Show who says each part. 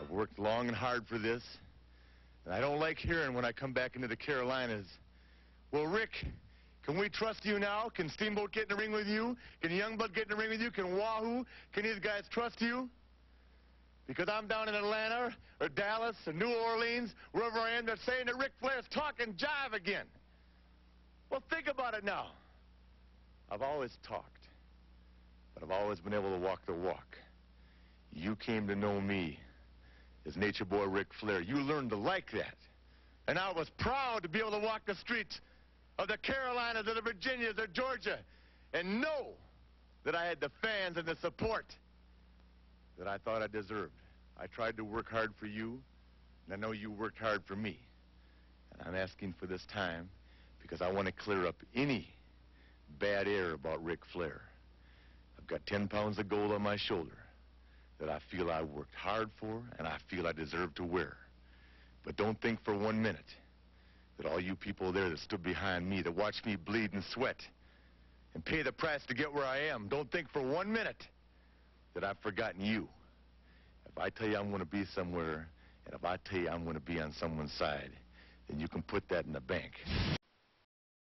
Speaker 1: I've worked long and hard for this. And I don't like hearing when I come back into the Carolinas, well, Ric, can we trust you now? Can Steamboat get in the ring with you? Can Youngblood get in the ring with you? Can Wahoo? Can these guys trust you? Because I'm down in Atlanta or Dallas or New Orleans, wherever I am, they're saying that Ric Flair's talking jive again. Well, think about it now. I've always talked, but I've always been able to walk the walk. You came to know me as Nature Boy Ric Flair. You learned to like that. And I was proud to be able to walk the streets of the Carolinas, of the Virginias, of Georgia, and know that I had the fans and the support that I thought I deserved. I tried to work hard for you, and I know you worked hard for me. And I'm asking for this time because I want to clear up any bad air about Ric Flair. I've got 10 pounds of gold on my shoulder that I feel I worked hard for and I feel I deserve to wear. But don't think for one minute that all you people there that stood behind me, that watched me bleed and sweat and pay the price to get where I am, don't think for one minute that I've forgotten you. If I tell you I'm going to be somewhere, and if I tell you I'm going to be on someone's side, then you can put that in the bank.